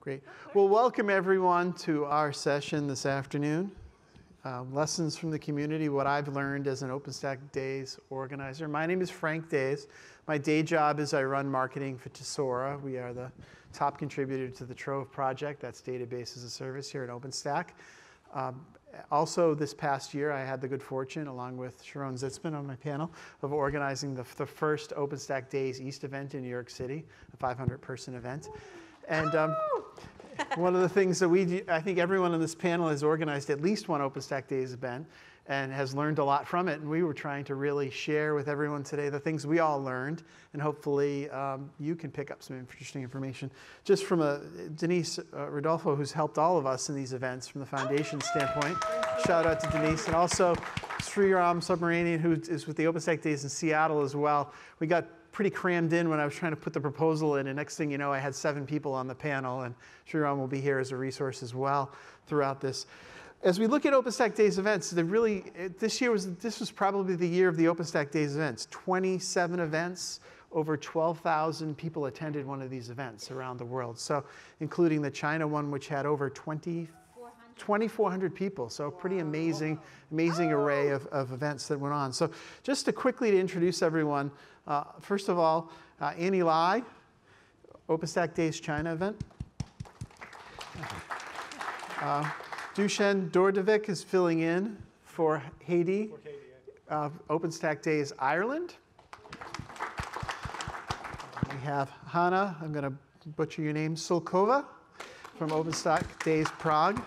Great. Well, welcome everyone to our session this afternoon. Uh, lessons from the community, what I've learned as an OpenStack Days organizer. My name is Frank Days. My day job is I run marketing for Tesora. We are the top contributor to the Trove project, that's database as a service here at OpenStack. Um, also, this past year, I had the good fortune, along with Sharone Zitzman on my panel, of organizing the, the first OpenStack Days East event in New York City, a 500 person event. And um, one of the things that we, do, I think everyone on this panel has organized at least one OpenStack Days event and has learned a lot from it. And we were trying to really share with everyone today the things we all learned. And hopefully um, you can pick up some interesting information. Just from a Denise uh, Rodolfo, who's helped all of us in these events from the foundation standpoint. Shout out to Denise. And also Sriram Subramanian, who is with the OpenStack Days in Seattle as well. We got pretty crammed in when I was trying to put the proposal in. And next thing you know, I had seven people on the panel, and Sriram will be here as a resource as well throughout this. As we look at OpenStack Days events, really this year was this was probably the year of the OpenStack Days events. 27 events, over 12,000 people attended one of these events around the world. So, including the China one, which had over 20. 2,400 people, so pretty amazing, amazing array of, of events that went on. So just to quickly to introduce everyone, uh, first of all, uh, Anni Lai, OpenStack Days China event. Uh, Dusan Dordevic is filling in for Haidee, for Haidee yeah. uh, OpenStack Days Ireland. We have Hana, I'm going to butcher your name, Sulcova from OpenStack Days Prague.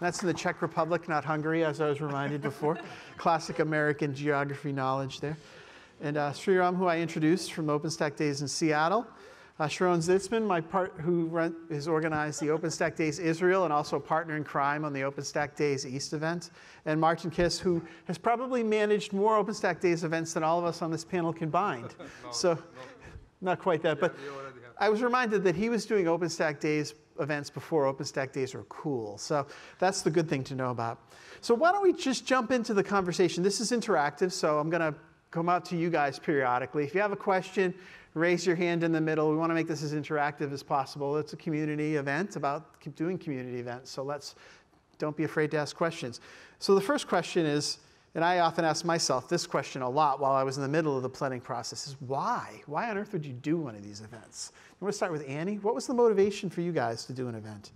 That's in the Czech Republic, not Hungary, as I was reminded before. Classic American geography knowledge there. And uh, Sriram, who I introduced from OpenStack Days in Seattle. Uh, Sharone Zitzman, my part, who run, has organized the OpenStack Days Israel and also a partner in crime on the OpenStack Days East event. And Martin Kiss, who has probably managed more OpenStack Days events than all of us on this panel combined. no, so, no. not quite that, yeah, but I was reminded that he was doing OpenStack Days events before OpenStack Days are cool. So that's the good thing to know about. So why don't we just jump into the conversation? This is interactive, so I'm going to come out to you guys periodically. If you have a question, raise your hand in the middle. We want to make this as interactive as possible. It's a community event about keep doing community events. So let's don't be afraid to ask questions. So the first question is, and I often ask myself this question a lot while I was in the middle of the planning process, is why? Why on earth would you do one of these events? I'm to start with Anni. What was the motivation for you guys to do an event?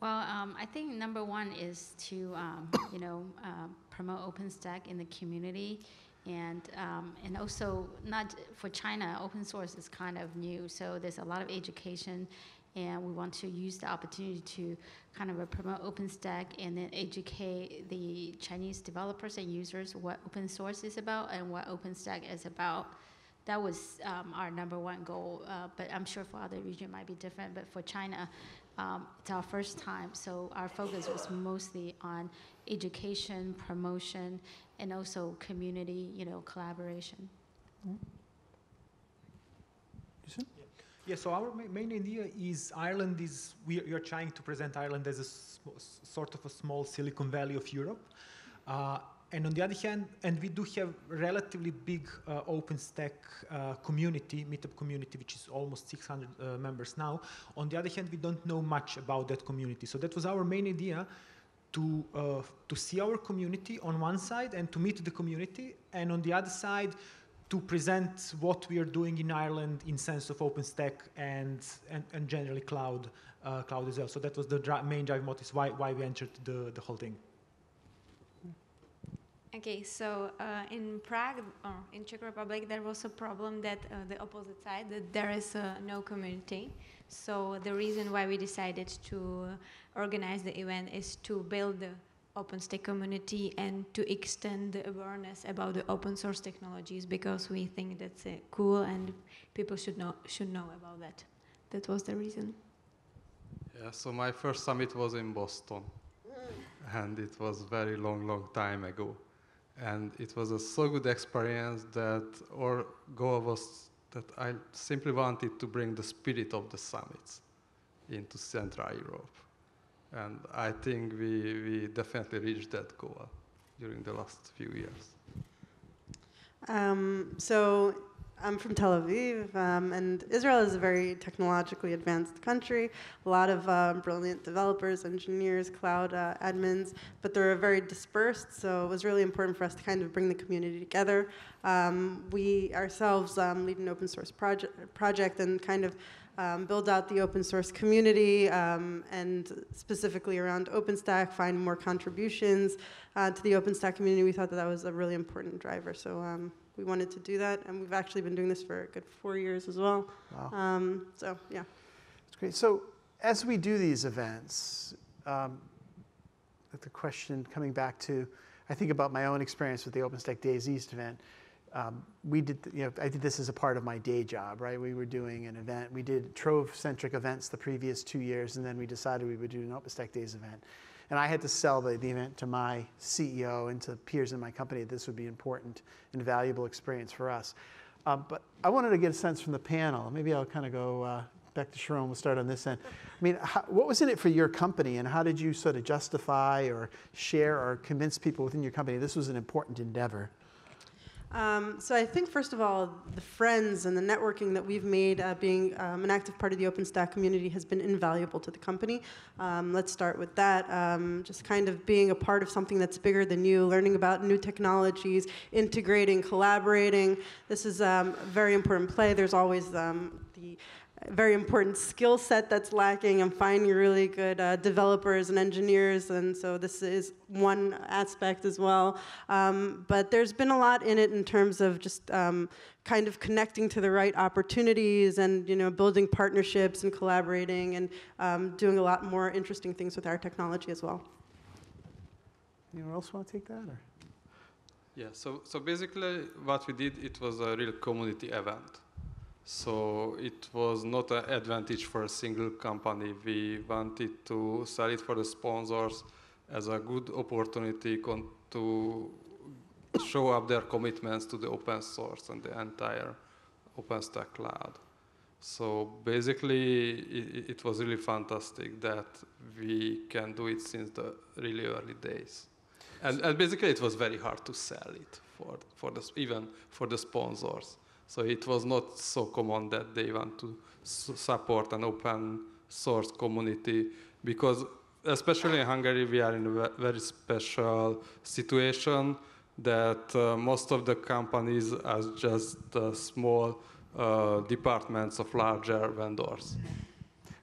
Well, um, I think number one is to, um, you know, uh, promote OpenStack in the community and um, and also not for China, open source is kind of new, so there's a lot of education, and we want to use the opportunity to kind of promote OpenStack and then educate the Chinese developers and users what open source is about and what OpenStack is about. That was um, our number one goal, uh, but I'm sure for other regions might be different. But for China, um, it's our first time, so our focus was mostly on education, promotion, and also community, you know, collaboration. Mm-hmm. Yeah, so our main idea is Ireland is, we are trying to present Ireland as a sort of a small Silicon Valley of Europe. Uh, and on the other hand, and we do have relatively big uh, OpenStack uh, community, meetup community, which is almost 600 uh, members now. On the other hand, we don't know much about that community. So that was our main idea to, uh, to see our community on one side and to meet the community, and on the other side, to present what we are doing in Ireland in sense of OpenStack and, and, and generally cloud, uh, cloud as well. So that was the dri main driving motive why, why we entered the, the whole thing. Okay, so uh, in Prague, or in Czech Republic, there was a problem that uh, the opposite side, that there is uh, no community. So the reason why we decided to organize the event is to build the OpenStack community and to extend the awareness about the open source technologies because we think that's uh, cool and people should know should know about that. That was the reason. Yeah, so my first summit was in Boston, and it was very long, long time ago, and it was a so good experience that our goal was that I simply wanted to bring the spirit of the summits into Central Europe. And I think we, we definitely reached that goal during the last few years. Um, so I'm from Tel Aviv, um, and Israel is a very technologically advanced country. A lot of uh, brilliant developers, engineers, cloud uh, admins, but they're very dispersed. So it was really important for us to kind of bring the community together. Um, we ourselves um, lead an open source project, project and kind of um, build out the open source community um, and specifically around OpenStack, find more contributions uh, to the OpenStack community. We thought that that was a really important driver. So um, we wanted to do that, and we've actually been doing this for a good four years as well. Wow. Um, so yeah. That's great. So as we do these events, um, the question coming back to, I think about my own experience with the OpenStack Days East event. Um, we did, you know, I did this as a part of my day job, right? We were doing an event. We did Trove-centric events the previous two years, and then we decided we would do an OpenStack Days event. And I had to sell the, the event to my CEO and to peers in my company that this would be important and valuable experience for us. Um, but I wanted to get a sense from the panel. Maybe I'll kind of go uh, back to Sharone. We'll start on this end. I mean, how, what was in it for your company, and how did you sort of justify or share or convince people within your company this was an important endeavor? Um, so I think first of all, the friends and the networking that we've made, uh, being um, an active part of the OpenStack community, has been invaluable to the company. Um, let's start with that. Um, just kind of being a part of something that's bigger than you, learning about new technologies, integrating, collaborating. This is um, a very important play. There's always um, the very important skill set that's lacking and finding really good uh, developers and engineers and so this is one aspect as well um, but there's been a lot in it in terms of just um, kind of connecting to the right opportunities and you know building partnerships and collaborating and um, doing a lot more interesting things with our technology as well Anyone else want to take that? Or? Yeah, so, so basically what we did, it was a real community event. So it was not an advantage for a single company. We wanted to sell it for the sponsors as a good opportunity to show up their commitments to the open source and the entire OpenStack cloud. So basically, it, it was really fantastic that we can do it since the really early days. And, and basically, it was very hard to sell it for, for the, even for the sponsors. So it was not so common that they want to su- support an open source community because, especially in Hungary, we are in a very special situation that uh, most of the companies are just uh, small uh, departments of larger vendors.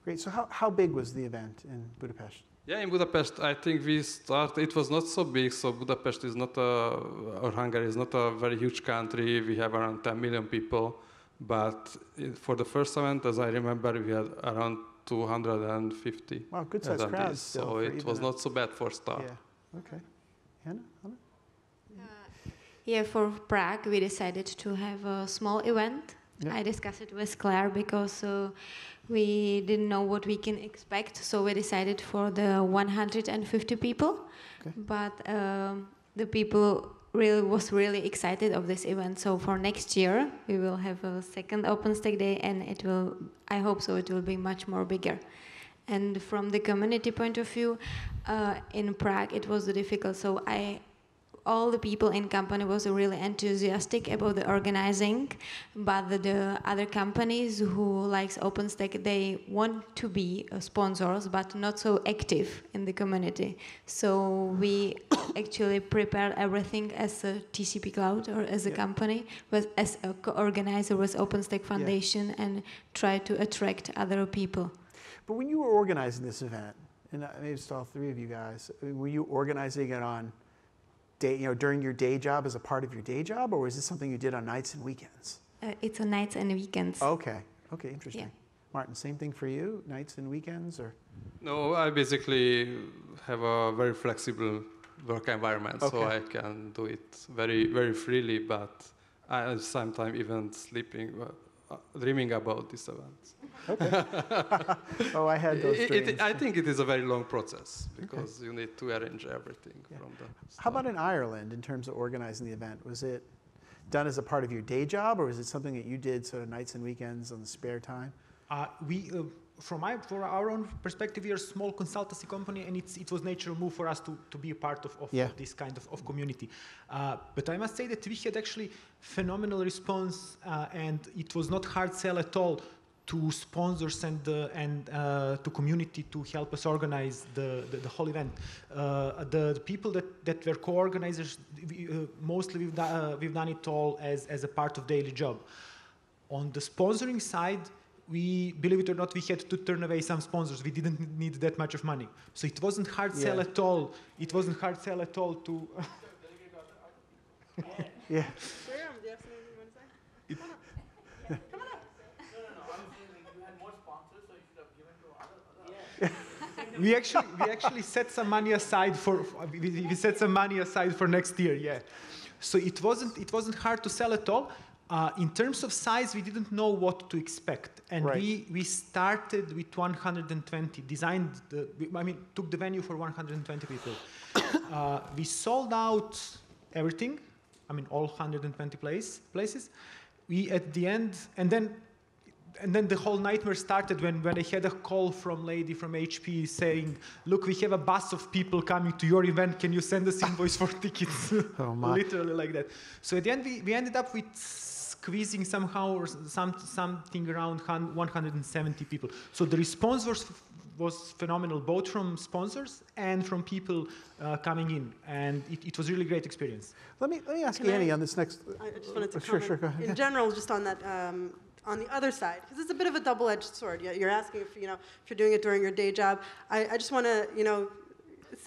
Great. So how, how big was the event in Budapest? Yeah, in Budapest, I think we started. It was not so big, so Budapest is not a, or Hungary is not a very huge country. We have around 10 million people, but for the first event, as I remember, we had around 250 Wow, good sized attendees. crowd. So it was not so bad for start. Yeah. Okay. Hana? Hana? Yeah, for Prague, we decided to have a small event. Yeah. I discussed it with Claire because uh, we didn't know what we can expect, so we decided for the 150 people. Okay. But um, the people really was really excited of this event. So for next year, we will have a second OpenStack Day, and it will. I hope so. It will be much more bigger. And from the community point of view, uh, in Prague, it was difficult. So I all the people in company was really enthusiastic about the organizing but the, the other companies who likes openstack they want to be uh, sponsors but not so active in the community. So we actually prepared everything as a tcp cloud or as a company but as a co-organizer with openstack foundation and try to attract other people. But when you were organizing this event, and uh, maybe it's all three of you guys, were you organizing it on day, you know, during your day job as a part of your day job, or was this something you did on nights and weekends? uh, it's on nights and weekends Okay. Okay. Interesting. Yeah. Martin, same thing for you, nights and weekends, or? No, I basically have a very flexible work environment, so I can do it very, very freely. But I sometimes even sleeping, uh, uh, dreaming about this event. Oh, I had those It- dreams. it- I think it is a very long process because you need to arrange everything Yeah. from the. How about in Ireland in terms of organizing the event? Was it done as a part of your day job, or was it something that you did sort of nights and weekends on the spare time? Uh, we, uh, from my, for our own perspective, we are a small consultancy company, and it's, it was natural move for us to, to be a part of, of, Yeah. this kind of, of community. Uh, but I must say that we had actually phenomenal response, uh, and it was not hard sell at all to sponsors and uh, and uh, to community to help us organize the, the, the whole event. Uh, the, the people that, that were co-organizers, we, uh, mostly we've, do, uh, we've done it all as, as a part of daily job. On the sponsoring side, we believe it or not, we had to turn away some sponsors. We didn't need that much of money, so it wasn't hard sell at all. It wasn't hard sell at all to. Yeah. We actually we actually set some money aside for we, we set some money aside for next year yeah. So it wasn't it wasn't hard to sell at all. Uh, in terms of size we didn't know what to expect. And Right. we we started with 120 designed the i mean took the venue for 120 people. Uh, we sold out everything i mean all 120 place, places. We at the end and then and then the whole nightmare started when, when I had a call from lady from HP saying, "Look, we have a bus of people coming to your event. Can you send us invoice for tickets?" Oh, my. Literally like that. So at the end, we, we ended up with squeezing somehow or some, something around 170 people. So the response was was phenomenal, both from sponsors and from people uh, coming in, and it, it was really great experience. Let me, let me ask Can Anni I- on this next. I I just wanted to uh, Sure, sure, go ahead. in general, just on that, um, on the other side, because it's a bit of a double-edged sword. You- You're asking if you know if you're doing it during your day job. I, I just want to you know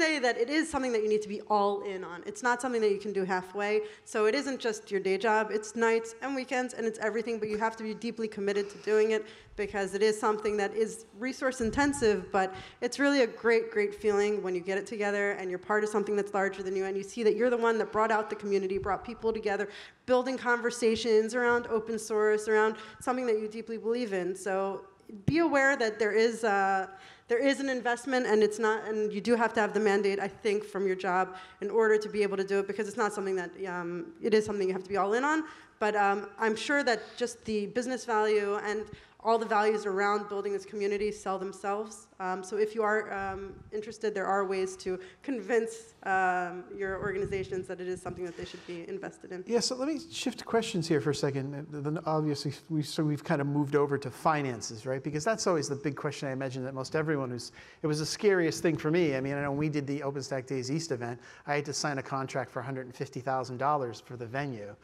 say that it is something that you need to be all in on. It's not something that you can do halfway. So it isn't just your day job. It's nights and weekends and it's everything. But you have to be deeply committed to doing it because it is something that is resource intensive. But it's really a great, great feeling when you get it together and you're part of something that's larger than you and you see that you're the one that brought out the community, brought people together, building conversations around open source, around something that you deeply believe in. So be aware that there is uh, there is an investment and it's not and you do have to have the mandate i think from your job in order to be able to do it because it's not something that um, it is something you have to be all in on. But um, i'm sure that just the business value and all the values around building this community sell themselves um, so if you are um, interested there are ways to convince um, your organizations that it is something that they should be invested in Yeah, so let me shift questions here for a second. Then obviously, we, so we've kind of moved over to finances, right? Because that's always the big question I imagine that most everyone who's, it was the scariest thing for me. I mean, I know when we did the OpenStack Days East event, I had to sign a contract for $150,000 for the venue.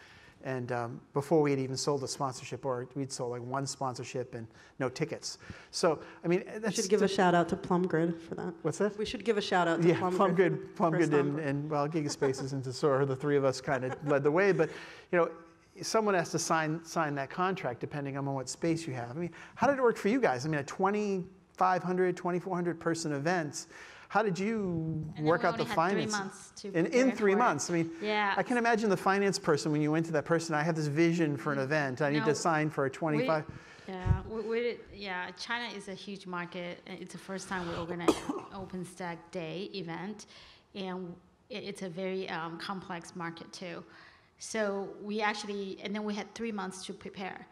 And um, before we had even sold a sponsorship, or we'd sold like one sponsorship and no tickets. So, I mean, we should give a shout out to plumgrid for that what's that? we should give a shout out to Yeah, plumgrid Plum Good, Plum a and, and well, Gigaspaces and Tesora, the three of us kind of led the way. But you know, someone has to sign sign that contract depending on what space you have. I mean, how did it work for you guys? I mean, a 2,500, 2,400 person event. How did you And work out the had three finance? months to in, in three for it. months. I mean, Yeah. I can imagine the finance person when you went to that person. I have this vision for an event. I need to sign for a 25. Yeah, we, we, yeah, China is a huge market. It's the first time we organize an OpenStack Day event, and it, it's a very um, complex market too. So we actually, and then we had three months to prepare.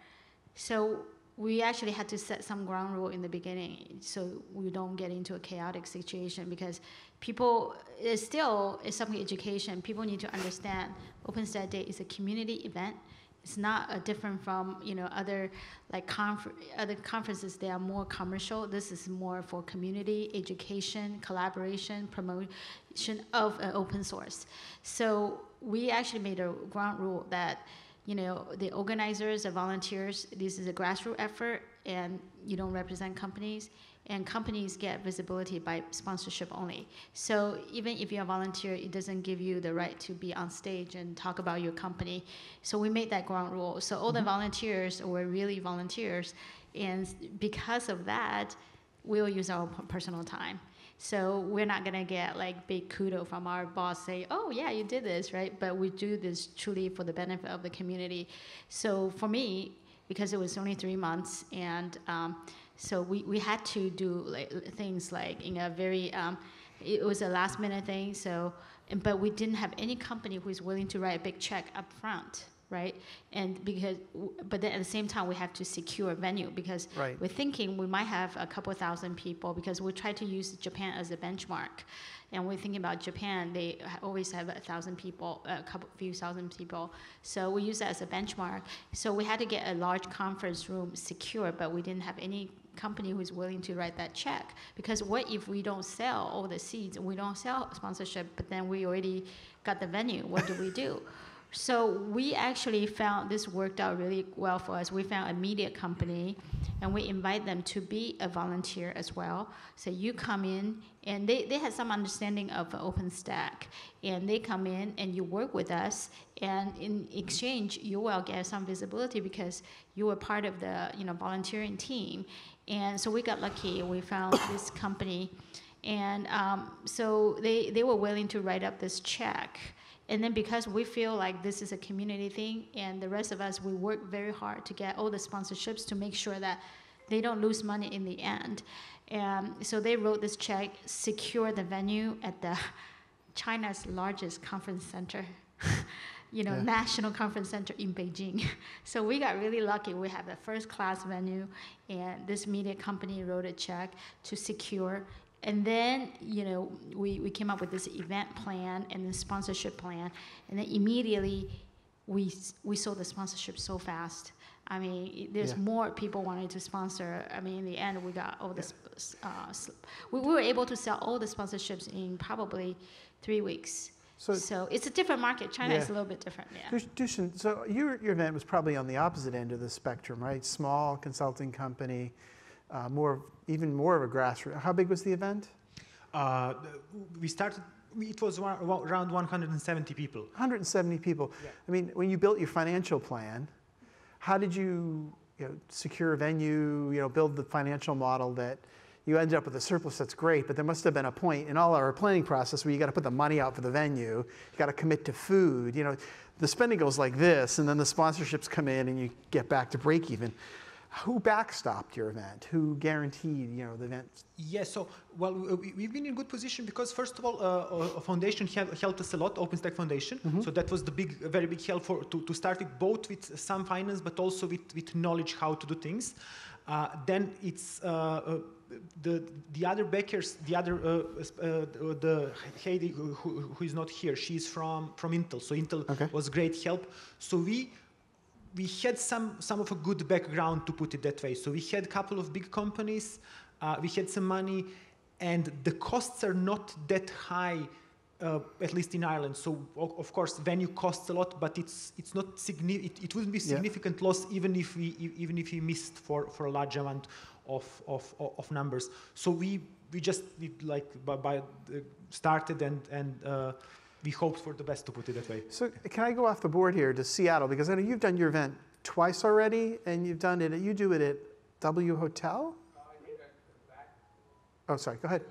So we actually had to set some ground rule in the beginning, so we don't get into a chaotic situation because people it's still it's something education. People need to understand OpenStack Day is a community event. It's not uh, different from you know other like confer- other conferences. They are more commercial. This is more for community education, collaboration, promotion of uh, open source. So we actually made a ground rule that you know the organizers, the volunteers. This is a grassroots effort, and you don't represent companies. And companies get visibility by sponsorship only. So even if you're a volunteer, it doesn't give you the right to be on stage and talk about your company. So we made that ground rule. So all the mm-hmm. volunteers were really volunteers, and because of that, we'll use our personal time. So we're not gonna get like big kudo from our boss say, "Oh yeah, you did this, right?" But we do this truly for the benefit of the community. So for me, because it was only three months, and um, so we, we had to do like things like in a very um, it was a last minute thing. So and, but we didn't have any company who is willing to write a big check up front, right? And because, but then at the same time, we have to secure a venue because Right. we're thinking we might have a couple thousand people because we try to use Japan as a benchmark. And we're thinking about Japan, they always have a thousand people, a couple, few thousand people. So we use that as a benchmark. So we had to get a large conference room secure, but we didn't have any company who's willing to write that check. Because what if we don't sell all the seats, and we don't sell sponsorship, but then we already got the venue? What do we do? So we actually found this worked out really well for us. We found a media company, and we invite them to be a volunteer as well. So you come in, and they, they had some understanding of OpenStack, and they come in and you work with us, and in exchange you will get some visibility because you were part of the you know volunteering team, and so we got lucky. We found this company, and um, so they they were willing to write up this check. And then because we feel like this is a community thing, and the rest of us, we work very hard to get all the sponsorships to make sure that they don't lose money in the end. And so they wrote this check, secure the venue at the China's largest conference center, you know, Yeah. national conference center in Beijing. So we got really lucky. We have a first class venue, and this media company wrote a check to secure. And then, you know, we, we came up with this event plan and the sponsorship plan, and then immediately we, we sold the sponsorship so fast. I mean, there's Yeah. more people wanting to sponsor. I mean, in the end, we got all the, sp- uh, we, we were able to sell all the sponsorships in probably three weeks. So, So it's a different market. China is a little bit different, yeah. Dusan, so your, your event was probably on the opposite end of the spectrum, right? Small consulting company, uh, more, even more of a grassroots. How big was the event? Uh, we started. It was one, around 170 people. 170 people. Yeah. I mean, when you built your financial plan, how did you, you know, secure a venue, you know, build the financial model that you ended up with a surplus that's great, but there must have been a point in all our planning process where you got to put the money out for the venue, you got to commit to food, you know, the spending goes like this, and then the sponsorships come in and you get back to break even. Who backstopped your event? Who guaranteed, you know, the event? Yes, so well, we- we- we've been in good position because first of all, uh, a foundation helped us a lot, OpenStack Foundation. So that was the big, very big help for to, to start it both with some finance, but also with, with knowledge how to do things. Uh, then it's uh, uh, the the other backers, the other uh, uh, the- Haidee who, who who is not here. She's from from Intel, so Intel Okay. was great help. So we we had some some of a good background to put it that way. So we had a couple of big companies, uh, we had some money, and the costs are not that high, uh, at least in Ireland. So of course, venue costs a lot, but it's it's not significant. It, it wouldn't be Yeah. significant loss even if we even if we missed for for a large amount of of of numbers. So we we just did like by, by uh, started and and. Uh, we hoped for the best to put it that way. So can I go off the board here to Seattle? Because I know you've done your event twice already, and you've done it, you do it at W Hotel? Oh, sorry, go ahead.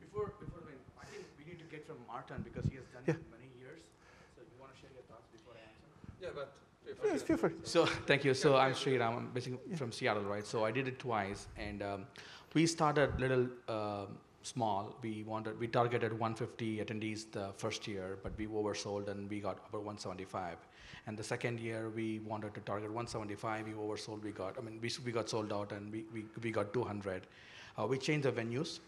Before, before when, I think we need to get from Martin because he has done Yeah. it many years. So you want to share your thoughts before I answer? Yeah, but Yes, feel free. So thank you. So I'm Sriram. I'm basically from Seattle, right? So I did it twice, and um, we started little um, small. We wanted we targeted 150 attendees the first year, but we oversold and we got about 175. And the second year we wanted to target 175. We oversold. We got I mean we, we got sold out and we, we, we got 200. Uh, we changed the venues.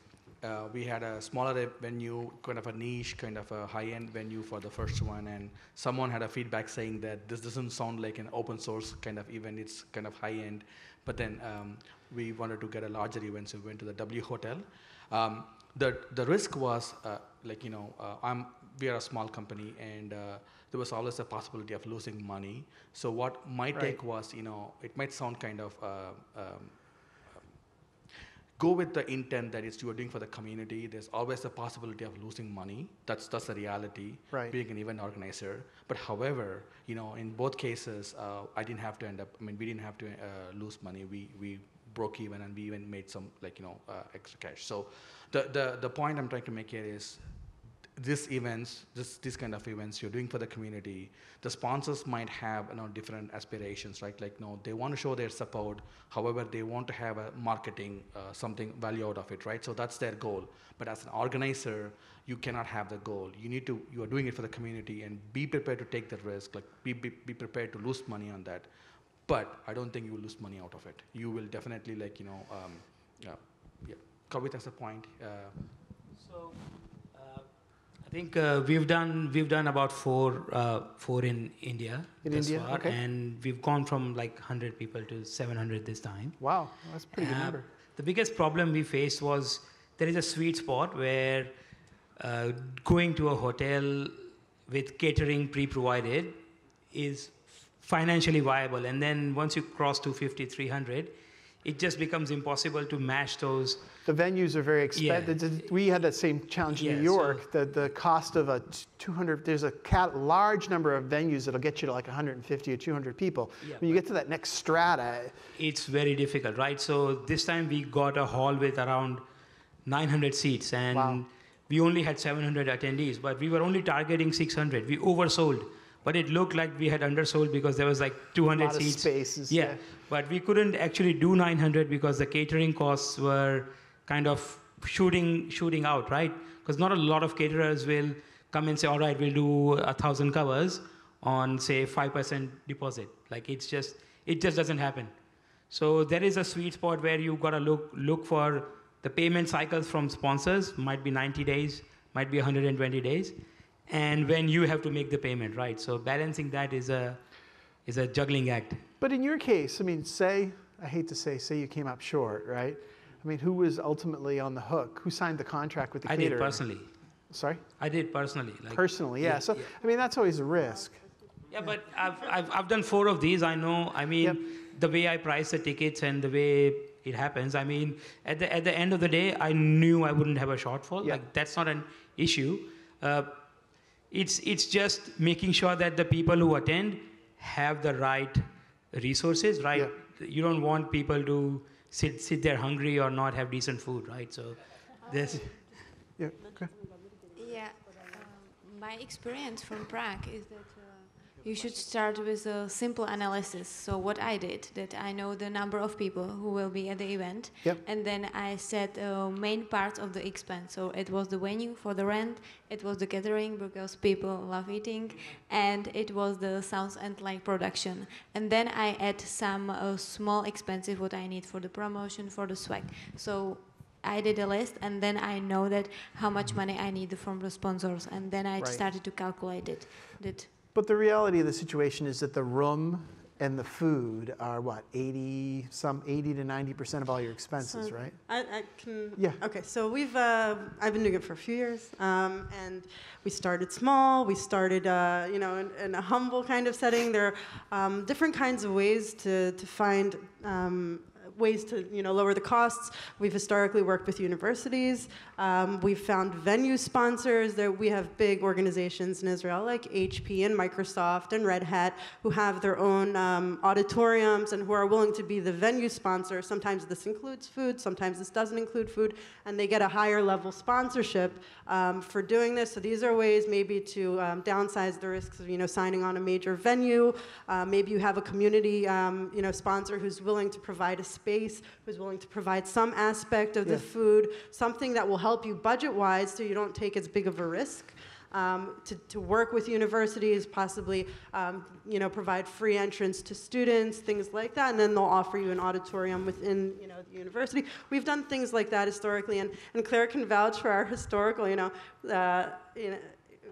Uh, we had a smaller venue, kind of a niche, kind of a high-end venue for the first one, and someone had a feedback saying that this doesn't sound like an open source kind of event. It's kind of high-end. But then um, we wanted to get a larger event, so we went to the W Hotel. Um, the the risk was uh, like you know uh, I'm we are a small company and. Uh, there was always a possibility of losing money. So what my Right. take was, you know, it might sound kind of uh, um, go with the intent that it's you are doing for the community. There's always a possibility of losing money. That's that's the reality. Right. Being an event organizer. But however, you know, in both cases, uh, I didn't have to end up. I mean, we didn't have to uh, lose money. We we broke even, and we even made some like you know uh, extra cash. So, the the the point I'm trying to make here is this events, this this kind of events you're doing for the community, the sponsors might have you know different aspirations, right? Like, no, they want to show their support. However, they want to have a marketing uh, something value out of it, right? So that's their goal. But as an organizer, you cannot have the goal. You need to. You are doing it for the community, and be prepared to take the risk. Like, be be, be prepared to lose money on that. But I don't think you will lose money out of it. You will definitely like you know. Um, yeah, yeah. Kavit has a point. Uh, So, uh, I think uh, we've done we've done about four uh, four in India In thus India, far, okay. and we've gone from like 100 people to 700 this time. Wow, that's a pretty good Uh, number. The biggest problem we faced was there is a sweet spot where uh, going to a hotel with catering pre-provided is financially viable, and then once you cross 250, 300, it just becomes impossible to match those. The venues are very expensive. Yeah. We had that same challenge in Yeah, New so- York. the, the cost of a 200, there's a cat, large number of venues that'll get you to like 150 or 200 people. Yeah, when you get to that next strata, it's very difficult, right? So this time we got a hall with around 900 seats, and Wow. we only had 700 attendees, but we were only targeting 600. We oversold, but it looked like we had undersold because there was like 200 lot of seats. spaces. yeah, but we couldn't actually do 900 because the catering costs were kind of shooting shooting out, right? Because not a lot of caterers will come and say, "All right, we'll do a thousand covers on say five percent deposit." Like it's just it just doesn't happen. So there is a sweet spot where you gotta look look for the payment cycles from sponsors. Might be 90 days, might be 120 days, and when you have to make the payment, right? So balancing that is a is a juggling act. But in your case, I mean, say, I hate to say, say you came up short, right? I mean, who was ultimately on the hook? Who signed the contract with the I caterer? did personally. Sorry? I did personally. Like, Personally, yeah. yeah, So, yeah. I mean, that's always a risk. Yeah, but I've, I've, I've done four of these. I know, I mean, Yep. the way I price the tickets and the way it happens. I mean, at the, at the end of the day, I knew I wouldn't have a shortfall. Yep. Like, that's not an issue. Uh, it's, it's just making sure that the people who attend have the right resources, right? You don't want people to sit, sit there hungry or not have decent food, right? So, there's. Yeah. Okay. Yeah, um, my experience from Prague is that you should start with a simple analysis. So what I did, that I know the number of people who will be at the event, Yep. and then I set uh, main parts of the expense. So it was the venue for the rent, it was the catering because people love eating, and it was the sounds and light production. And then I add some uh, small expenses what I need for the promotion, for the swag. So I did a list, and then I know that how much money I need from the sponsors, and then I Right. started to calculate it. That But the reality of the situation is that the room and the food are what, 80, some 80 to 90% of all your expenses, So- right? I, I can. Yeah. Okay, so we've uh, I've been doing it for a few years, um, and we started small. We started, uh, you know, in, in a humble kind of setting. There are um, different kinds of ways to to find. Um, ways to you know lower the costs. We've historically worked with universities. Um, we've found venue sponsors. There we have big organizations in israel like hp and microsoft and red hat who have their own um, auditoriums and who are willing to be the venue sponsor. Sometimes this includes food sometimes this doesn't include food and they get a higher level sponsorship um, for doing this. So these are ways maybe to um, downsize the risks of you know signing on a major venue. Uh, maybe you have a community um, you know sponsor who's willing to provide a space who's willing to provide some aspect of Yeah. the food something that will help you budget wise so you don't take as big of a risk um, to, to work with universities, possibly um, you know provide free entrance to students, things like that, and then they'll offer you an auditorium within you know the university. We've done things like that historically, and, and Claire can vouch for our historical. You know, uh, you know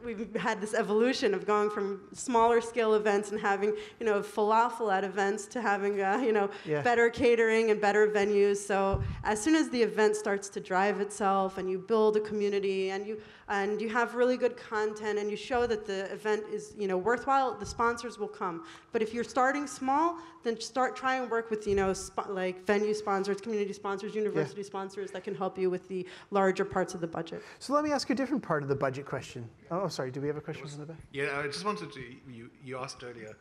we've had this evolution of going from smaller scale events and having you know falafel at events to having uh, you know Yeah. better catering and better venues so as soon as the event starts to drive itself and you build a community and you and you have really good content and you show that the event is you know worthwhile the sponsors will come but if you're starting small then start try and work with you know spo- like venue sponsors community sponsors university sponsors that can help you with the larger parts of the budget So let me ask you a different part of the budget question. Oh, oh sorry, do we have a question from the back? Yeah, I just wanted to. You, you asked earlier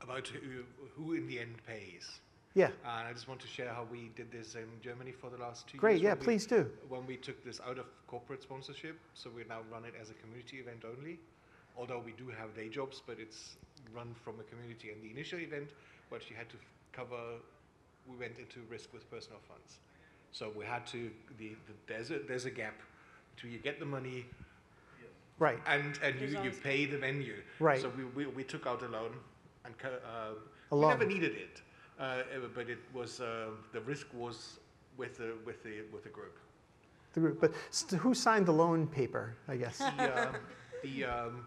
about who, who in the end pays. Yeah. And I just want to share how we did this in Germany for the last two Great. years. Great, yeah, when we- please do. When we took this out of corporate sponsorship, so we now run it as a community event only. Although we do have day jobs, but it's run from a community. And the initial event, what you had to f- cover, we went into risk with personal funds. So we had to, the, the, there's, a, there's a gap between you get the money Right. and, and you, you pay the venue. Right. So we, we, we took out a loan and co- uh, A we never needed it, uh, but it was uh, the risk was with the with the with the group. The group. But st- who signed the loan paper? I guess. The, um, the um,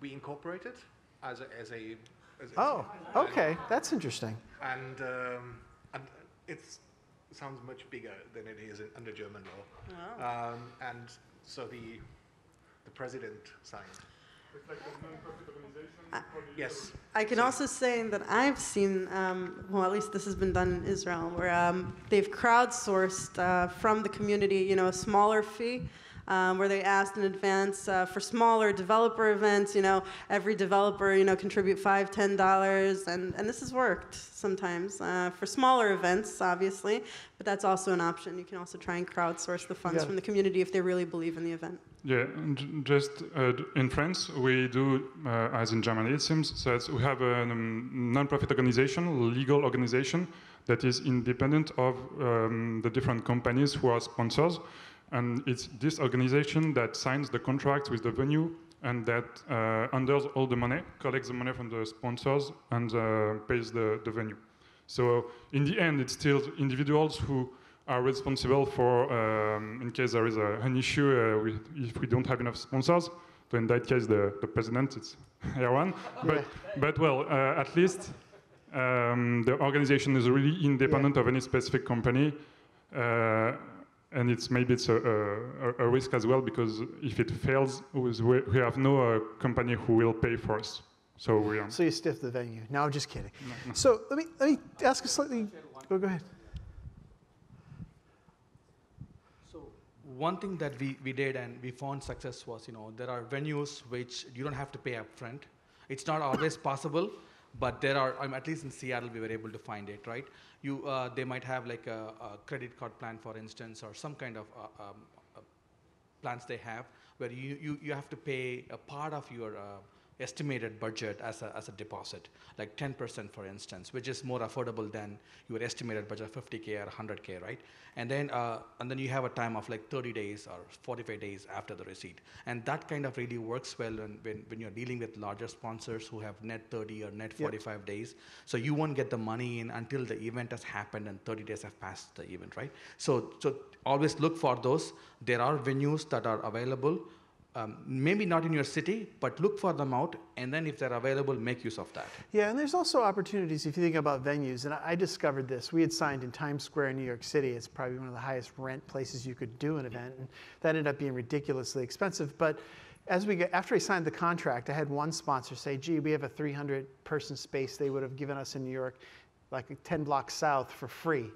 we incorporated as a as a. As, as Oh, a- okay. That's interesting. And um, and it's it sounds much bigger than it is in, under German law. Um, and so the the president signed. Yes. I can also say that I've seen, um, well, at least this has been done in Israel, where um, they've crowdsourced uh, from the community, you know, a smaller fee. Um, where they asked in advance uh, for smaller developer events, you know, every developer, you know, contribute five, ten dollars, and and this has worked sometimes uh, for smaller events, obviously, but that's also an option. You can also try and crowdsource the funds Yeah. from the community if they really believe in the event. Yeah, just uh, in France, we do, uh, as in Germany, it seems, so we have a um, non-profit organization, legal organization, that is independent of um, the different companies who are sponsors. And it's this organization that signs the contract with the venue and that uh, handles all the money, collects the money from the sponsors, and uh, pays the, the venue. So in the end, it's still individuals who are responsible for, um, in case there is a, an issue, uh, with, if we don't have enough sponsors. So in that case, the, the president, it's Erwan. But, but well, uh, at least um, the organization is really independent of any specific company. Uh, and it's maybe it's a, a, a risk as well because if it fails, we we have no uh, company who will pay for us. So we are. So you stiff the venue. No, I'm just kidding. So let me let me ask a slightly. Oh, go ahead. One thing that we, we did and we found success was, you know, there are venues which you don't have to pay upfront. It's not always possible, but there are, um, at least in Seattle, we were able to find it, right? You, uh, they might have like a, a credit card plan, for instance, or some kind of uh, um, uh, plans they have where you, you, you have to pay a part of your uh, estimated budget as a, as a deposit, like 10% for instance, which is more affordable than your estimated budget of 50K or 100K, right? And then, uh, and then you have a time of like 30 days or 45 days after the receipt. And that kind of really works well when, when, when you're dealing with larger sponsors who have net 30 or net Yep. 45 days. So you won't get the money in until the event has happened and 30 days have passed the event, right? So, so always look for those. There are venues that are available. Um, maybe not in your city, but look for them out, and then if they're available, make use of that. Yeah, and there's also opportunities if you think about venues. And I discovered this. We had signed in Times Square in New York City. It's probably one of the highest rent places you could do an event, and that ended up being ridiculously expensive. But as we get, after I signed the contract, I had one sponsor say, "Gee, we have a 300-person space they would have given us in New York, like 10 blocks south, for free."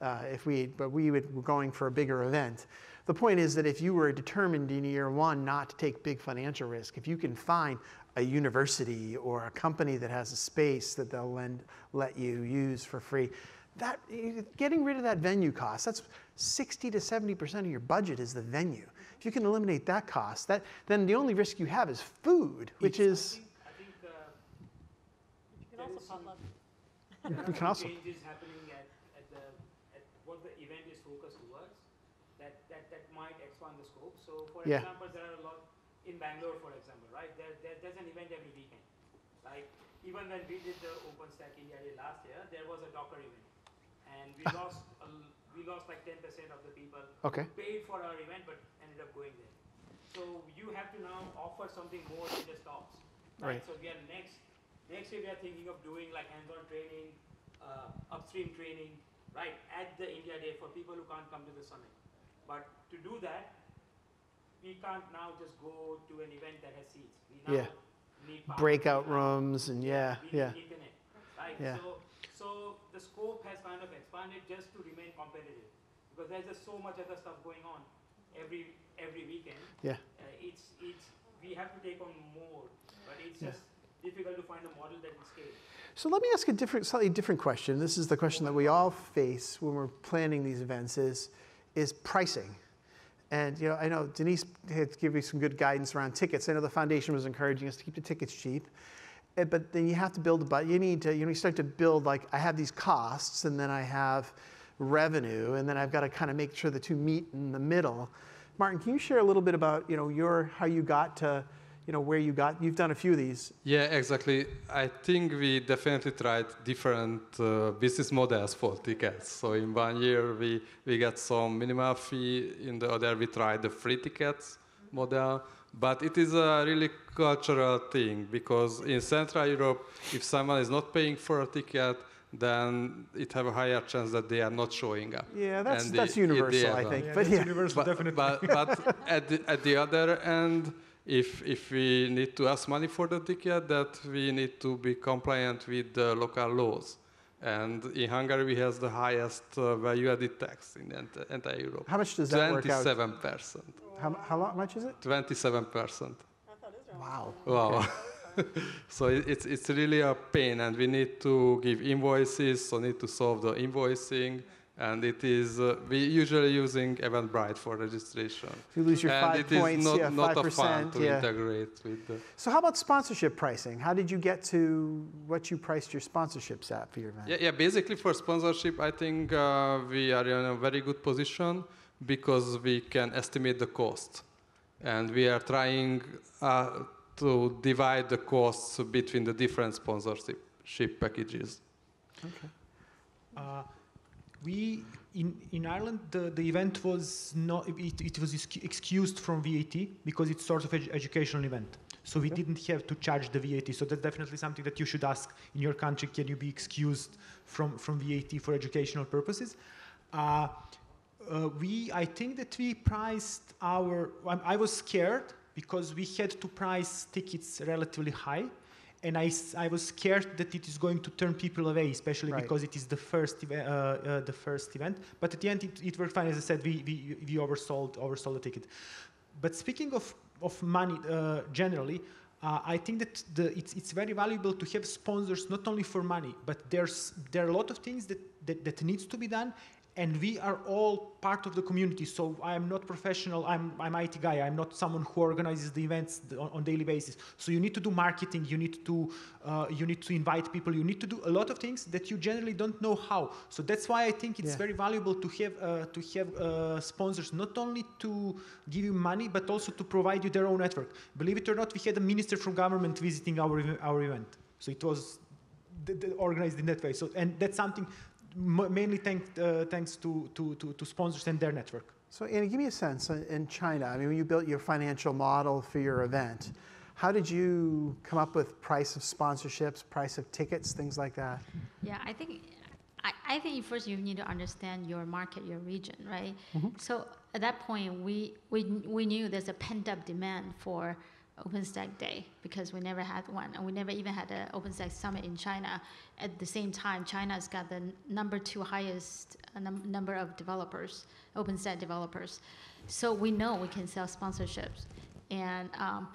uh, if we, but we would, were going for a bigger event. The point is that if you were determined in year one not to take big financial risk, if you can find a university or a company that has a space that they'll lend, let you use for free, that getting rid of that venue cost, that's 60 to 70% of your budget is the venue. If you can eliminate that cost, that, then the only risk you have is food, which is, I think uh, You can also pop up. you can also, change is happening at, at the at what the event is focused towards that, that that might expand the scope so for Yeah. example there are a lot in bangalore for example right there, there there's an event every weekend like even when we did the openstack india day last year there was a docker event and we lost a we lost like 10% of the people okay. who paid for our event but ended up going there so you have to now offer something more than just talks Right. so we are next next year we are thinking of doing like hands-on training uh, upstream training, right, at the India Day for people who can't come to the summit. But to do that, we can't now just go to an event that has seats. We now Yeah. Breakout rooms and yeah, yeah. internet, right? Yeah. So, so the scope has kind of expanded just to remain competitive because there's just so much other stuff going on every every weekend. Yeah. Uh, it's it's we have to take on more, but it's Yeah. just difficult to find a model that will scale. So let me ask a different, slightly different question. This is the question that we all face when we're planning these events: is is pricing. And you know, I know Denise had given me some good guidance around tickets. I know the foundation was encouraging us to keep the tickets cheap, Eh, but then you have to build a budget. You need to, you know, you start to build like I have these costs, and then I have revenue, and then I've got to kind of make sure the two meet in the middle. Martin, can you share a little bit about you know your how you got to you know where you got? You've done a few of these. Yeah, exactly. I think we definitely tried different uh, business models for tickets. So in one year we we got some minimal fee. In the other we tried the free tickets model. But it is a really cultural thing because in Central Europe, if someone is not paying for a ticket, then it have a higher chance that they are not showing up. Yeah, that's And that's the- the universal, I think. Yeah, but that's yeah. universal, but, definitely. but, but at, the, at the other end, if, if we need to ask money for the ticket, that we need to be compliant with the local laws. And in Hungary, we have the highest uh, value-added tax in the ent- entire Europe. How much does that work out? Twenty-seven percent. How, how much is it? Twenty-seven percent. Wow. Wow. so it, it's it's really a pain, and we need to give invoices. So need to solve the invoicing, and it is uh, we usually using Eventbrite for registration. If you lose your and five it is points, not, yeah, not five a fun percent, to yeah. integrate with the. So how about sponsorship pricing? How did you get to what you priced your sponsorships at for your event? Yeah, yeah. Basically, for sponsorship, I think uh, we are in a very good position because we can estimate the cost, and we are trying uh, to divide the costs between the different sponsorship packages. Uh, we in in Ireland the, the event was not it, it was excused from VAT because it's sort of an educational event. So we didn't have to charge the VAT. So that's definitely something that you should ask in your country. Can you be excused from from VAT for educational purposes? Uh, uh, we I think that we priced our. I, I was scared because we had to price tickets relatively high. And I, I was scared that it is going to turn people away, especially Right. because it is the first, eve- uh, uh, the first event. But at the end, it, it worked fine. As I said, we, we, we oversold, oversold the ticket. But speaking of, of money uh, generally, uh, I think that the, it's, it's very valuable to have sponsors not only for money, but there's, there are a lot of things that, that, that needs to be done. And we are all part of the community. So I am not professional. I'm, I'm IT guy. I'm not someone who organizes the events on, on daily basis. So you need to do marketing. You need to uh, you need to invite people. You need to do a lot of things that you generally don't know how. So that's why I think it's Yeah. very valuable to have uh, to have uh, sponsors not only to give you money but also to provide you their own network. Believe it or not, we had a minister from government visiting our our event. So it was organized in that way. So and that's something mainly thank, uh, thanks to, to, to, to sponsors and their network. So Anni, give me a sense in China. I mean, when you built your financial model for your event, how did you come up with price of sponsorships, price of tickets, things like that? Yeah, I think I, I think first you need to understand your market, your region, right? So at that point, we, we we knew there's a pent up demand for OpenStack Day because we never had one, and we never even had an OpenStack Summit in China. At the same time, China's got the number two highest uh, num- number of developers, OpenStack developers. So we know we can sell sponsorships, and um,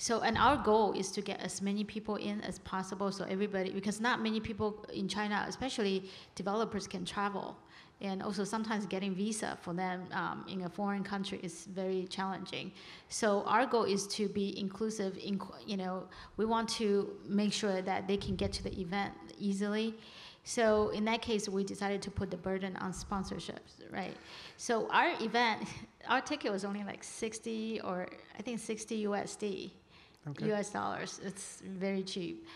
so, and our goal is to get as many people in as possible. So everybody, because not many people in China, especially developers, can travel, and also sometimes getting visa for them um, in a foreign country is very challenging. So our goal is to be inclusive. In, you know, we want to make sure that they can get to the event easily. So in that case, we decided to put the burden on sponsorships, right? So our event, our ticket was only like 60 or I think 60 USD, Okay. US dollars. It's very cheap.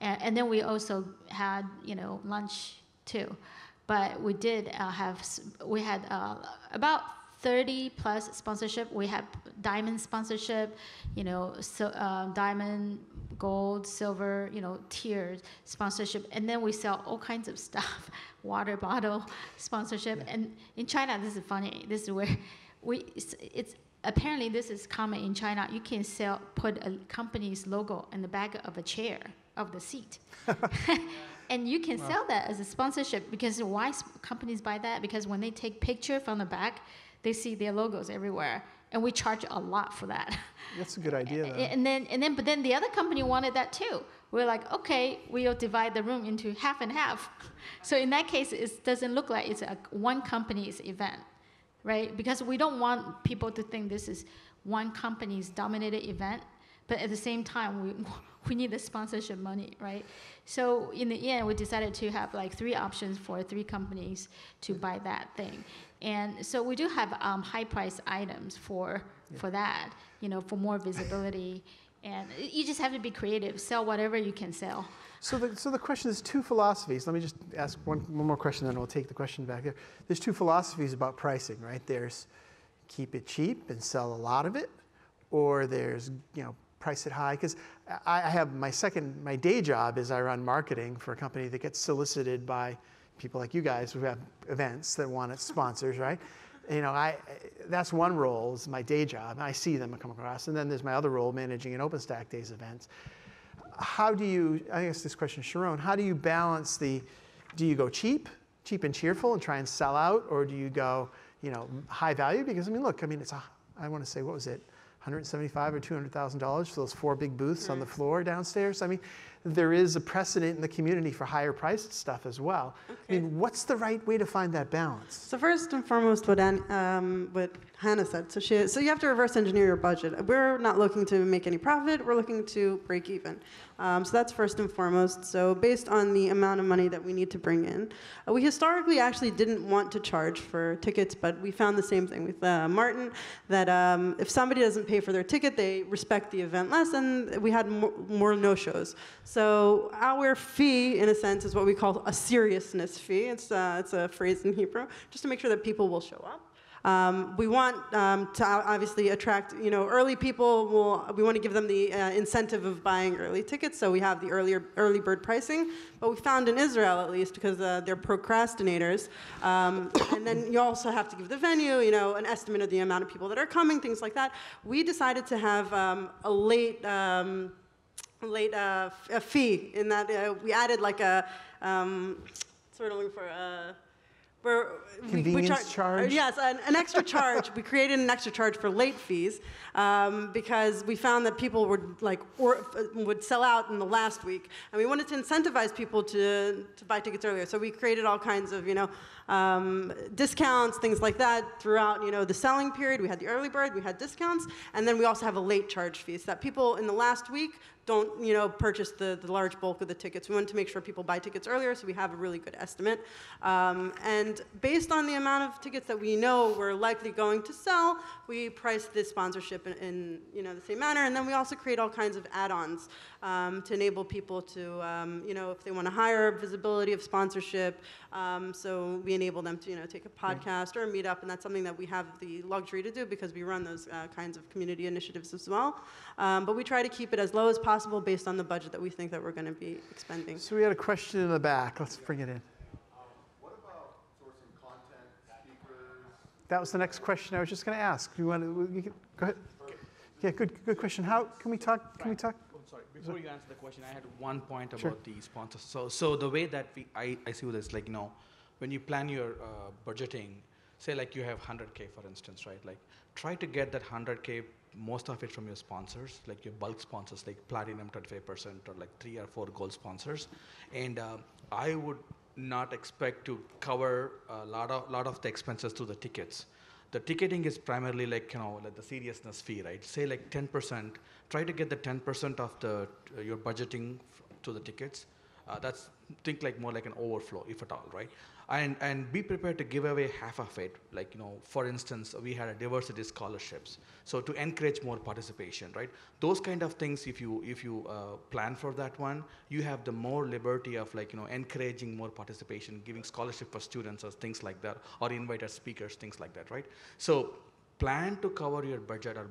And, and then we also had, you know, lunch too. But we did uh, have, we had uh, about 30 plus sponsorship. We had diamond sponsorship, you know, so, uh, diamond, gold, silver, you know, tiered sponsorship. And then we sell all kinds of stuff, water bottle sponsorship. And in China, this is funny. This is where we, it's, it's apparently this is common in China. You can sell, put a company's logo in the back of a chair of the seat. and you can sell that as a sponsorship because why companies buy that? Because when they take picture from the back, they see their logos everywhere, and we charge a lot for that. That's a good idea, A- though. And then, and then, but then the other company wanted that too. we're like, okay, we'll divide the room into half and half. So in that case, it doesn't look like it's a one company's event, right? Because we don't want people to think this is one company's dominated event, but at the same time, we, we need the sponsorship money, right? So in the end, we decided to have like three options for three companies to buy that thing. And so we do have um, high price items for, for that, you know, for more visibility. And you just have to be creative, sell whatever you can sell. So the, so the question is two philosophies. Let me just ask one, one more question, then we'll take the question back there. There's two philosophies about pricing, right? There's keep it cheap and sell a lot of it, or there's, you know, price it high. Because I, have my second, my day job is I run marketing for a company that gets solicited by people like you guys who have events that want sponsors, right? You know, I, that's one role is my day job. I see them come across. And then there's my other role, managing an OpenStack Days events. How do you, I guess this question, Sharone, how do you balance the, do you go cheap, cheap and cheerful and try and sell out? Or do you go, you know, high value? Because, I mean, look, I mean, it's a, I want to say, what was it? 175 or 200,000 dollars for those four big booths on the mm. floor downstairs. I mean, there is a precedent in the community for higher priced stuff as well. I mean, what's the right way to find that balance? So first and foremost, what, Ann, um, what Hana said. So she, so you have to reverse engineer your budget. We're not looking to make any profit. We're looking to break even. Um, so that's first and foremost. So based on the amount of money that we need to bring in, uh, we historically actually didn't want to charge for tickets, but we found the same thing with uh, Martin that um, if somebody doesn't pay for their ticket, they respect the event less, and we had more, more no-shows. So our fee, in a sense, is what we call a seriousness fee. It's, uh, it's a phrase in Hebrew, just to make sure that people will show up. Um, we want um, to obviously attract, you know, early people. Will, we want to give them the uh, incentive of buying early tickets, so we have the earlier early bird pricing. But we found in Israel, at least, because uh, they're procrastinators, um, and then you also have to give the venue, you know, an estimate of the amount of people that are coming, things like that. We decided to have um, a late um, late uh, a fee in that uh, we added like a um, sort of looking for a we're, Convenience we charge? Yes, an, an extra charge. we created an extra charge for late fees um, because we found that people would like or, would sell out in the last week, and we wanted to incentivize people to to buy tickets earlier. So we created all kinds of you know um, discounts, things like that throughout you know the selling period. We had the early bird, we had discounts, and then we also have a late charge fee so that people in the last week don't you know purchase the, the large bulk of the tickets. We wanted to make sure people buy tickets earlier, so we have a really good estimate. Um, and based on the amount of tickets that we know we're likely going to sell, we price this sponsorship in, in you know the same manner. And then we also create all kinds of add-ons um, to enable people to um, you know if they want to hire visibility of sponsorship. Um, so we enable them to you know take a podcast or a meetup, and that's something that we have the luxury to do because we run those uh, kinds of community initiatives as well. Um, but we try to keep it as low as possible based on the budget that we think that we're going to be expending. So we had a question in the back. Let's bring it in. Um what about sourcing content. That was the next question I was just going to ask. You want to you can, go ahead? Yeah, good, good question. How can we talk? Can we talk? Oh, sorry. Before you answer the question, I had one point Sure. about the sponsors. So, so the way that we, I, I see this, like, you know, when you plan your uh, budgeting, say like you have 100K, for instance, right? Like, try to get that 100K, most of it from your sponsors, like your bulk sponsors, like Platinum 25% or like three or four gold sponsors. And uh, I would not expect to cover a lot of, lot of the expenses through the tickets the ticketing is primarily like you know like the seriousness fee right? Say like 10% try to get the 10% of the uh, your budgeting to the tickets. Uh, that's think like more like an overflow if at all right and and be prepared to give away half of it. Like you know for instance we had a diversity scholarships. So to encourage more participation right? Those kind of things if you if you uh, plan for that one you have the more liberty of like you know encouraging more participation giving scholarship for students or things like that or invited speakers things like that right? So plan to cover your budget or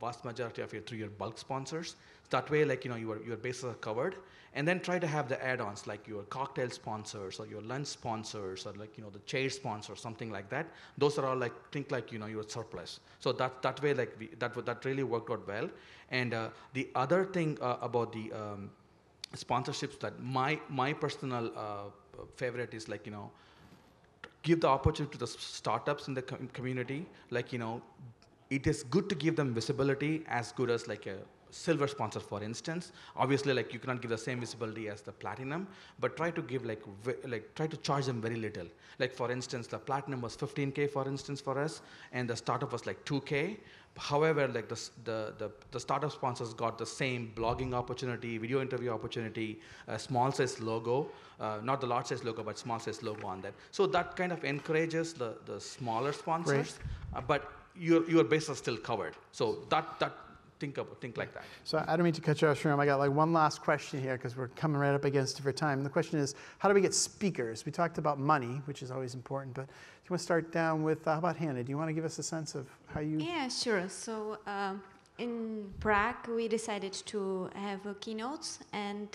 vast majority of it through your bulk sponsors that way like you know your, your bases are covered. And then try to have the add-ons like your cocktail sponsors or your lunch sponsors or like you know the chair sponsor something like that. Those are all like think like you know your surplus. So that that way like we, that that really worked out well. And uh, the other thing uh, about the um, sponsorships that my my personal uh, favorite is like you know give the opportunity to the startups in the com- community. Like you know it is good to give them visibility as good as like a silver sponsor, for instance, obviously, like you cannot give the same visibility as the platinum, but try to give like like try to charge them very little. Like for instance, the platinum was 15k, for instance, for us, and the startup was like 2k. However, like the, the, the, the startup sponsors got the same blogging opportunity, video interview opportunity, a small size logo, uh, not the large size logo, but small size logo on that. So that kind of encourages the, the smaller sponsors, uh, but your, your base is still covered. So that, that think, of, think like that. So I don't mean to cut you off, Sharone. I got like one last question here because we're coming right up against it for time. The question is, how do we get speakers? We talked about money, which is always important, but do you want to start down with, uh, how about Hana? Do you want to give us a sense of how you? Yeah, sure. So um, in Prague, we decided to have uh, keynotes, and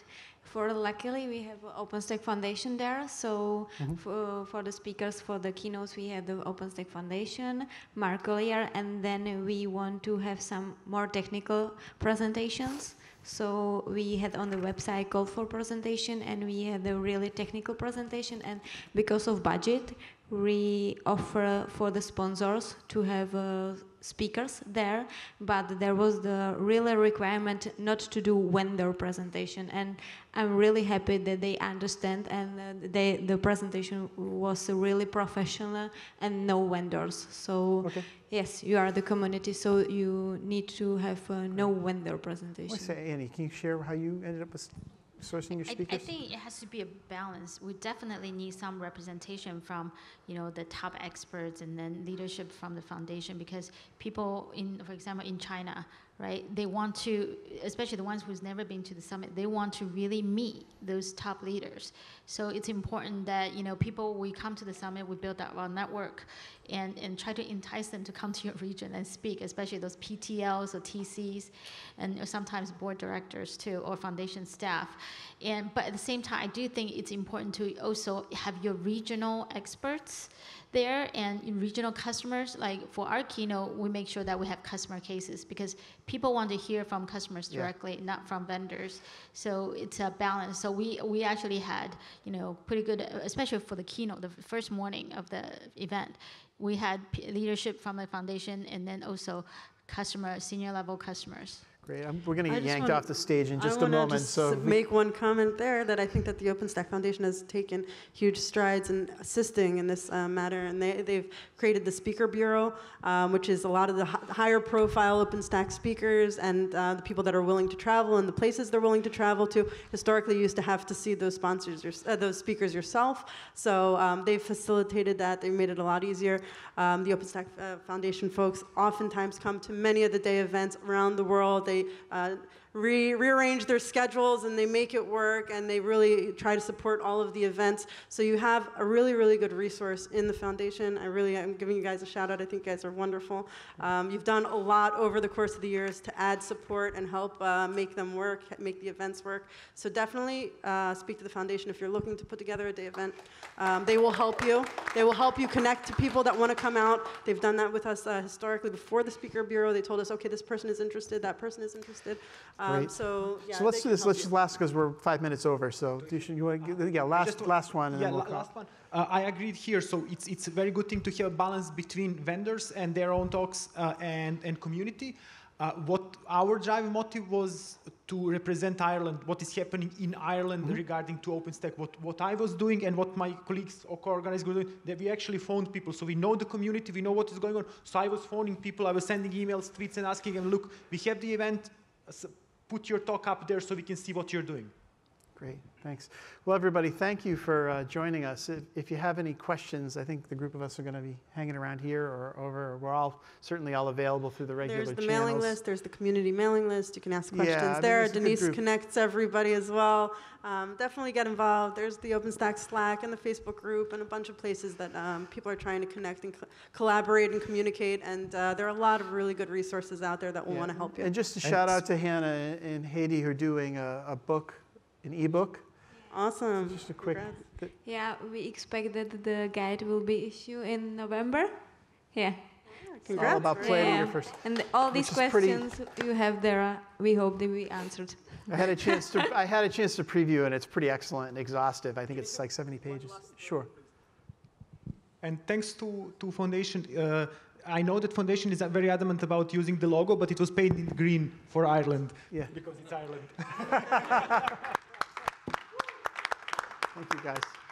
for luckily we have OpenStack Foundation there. So mm-hmm. for, uh, for the speakers for the keynotes, we have the OpenStack Foundation, Mark Collier, and then we want to have some more technical presentations. So we had on the website call for presentation, and we had a really technical presentation. And because of budget, we offer for the sponsors to have uh, speakers there, but there was the really requirement not to do vendor presentation. And I'm really happy that they understand and uh, they, the presentation was really professional and no vendors. So Okay. yes, you are the community, so you need to have uh, no vendor presentation. to say, Anni, can you share how you ended up with sourcing your I. I think it has to be a balance. We definitely need some representation from, you know, the top experts and then leadership from the foundation because people in, for example, in China, right, they want to, especially the ones who's never been to the summit, they want to really meet those top leaders. So it's important that, you know, people, we come to the summit, we build up our network and, and try to entice them to come to your region and speak, especially those PTLs or TCs and sometimes board directors too, or foundation staff. And, but at the same time, I do think it's important to also have your regional experts there and in regional customers. Like for our keynote, we make sure that we have customer cases because people want to hear from customers Yeah. directly, not from vendors. So it's a balance. So we, we actually had, you know, pretty good, especially for the keynote, the first morning of the event, we had leadership from the foundation and then also customer, senior level customers. Great. I'm, we're going to get yanked wanna- off the stage in just I a moment. just so make one comment there that I think that the OpenStack Foundation has taken huge strides in assisting in this uh, matter, and they, they've created the Speaker Bureau, um, which is a lot of the hi- higher profile OpenStack speakers and uh, the people that are willing to travel and the places they're willing to travel to. Historically, you used to have to see those sponsors, your, uh, those speakers yourself. So um, they've facilitated that. They've made it a lot easier. Um, the OpenStack uh, Foundation folks oftentimes come to many of the day events around the world. They uh, re- rearrange their schedules and they make it work and they really try to support all of the events. So you have a really, really good resource in the foundation. I really am giving you guys a shout out. I think you guys are wonderful. Um, you've done a lot over the course of the years to add support and help uh, make them work, make the events work. So definitely uh, speak to the foundation if you're looking to put together a day event. Um, they will help you. They will help you connect to people that want to come out. They've done that with us uh, historically before the Speaker Bureau. They told us, okay, this person is interested, that person is interested. Great. so yeah, so let's do this. Let's you. just last because we're five minutes over. So do you, you want to, yeah, last, to- last one. And yeah, then we'll la- call. last one. Uh, I agreed here. So it's it's a very good thing to have a balance between vendors and their own talks uh, and and community. Uh, what our driving motive was to represent Ireland, what is happening in Ireland regarding to OpenStack, what, what I was doing and what my colleagues or co-organizers were doing, that we actually phoned people. So we know the community, we know what is going on. So I was phoning people, I was sending emails, tweets and asking them, look, we have the event, uh, s- put your talk up there so we can see what you're doing. Great, thanks. Well, everybody, thank you for uh, joining us. If, if you have any questions, I think the group of us are going to be hanging around here or over. We're all certainly all available through the regular There's the channels. mailing list, there's the community mailing list. You can ask questions mean, there. it's a Denise connects everybody as well. Um, definitely get involved. There's the OpenStack Slack and the Facebook group and a bunch of places that um, people are trying to connect and co- collaborate and communicate. And uh, there are a lot of really good resources out there that will Yeah. want to help you. And just a shout out to Hana and Haidee who are doing a, a book, an ebook. Awesome. Just a quick. Congrats. Yeah, we expect that the guide will be issued in November. Yeah. It's all about planning your first. And all these Which pretty- questions you have there, uh, we hope they will be answered. I had a chance to. I had a chance to preview, and it's pretty excellent and exhaustive. I think it's like 70 pages. Sure. And thanks to, to Foundation, uh, I know that foundation is very adamant about using the logo, but it was painted green for Ireland Yeah, because it's Ireland. thank you guys.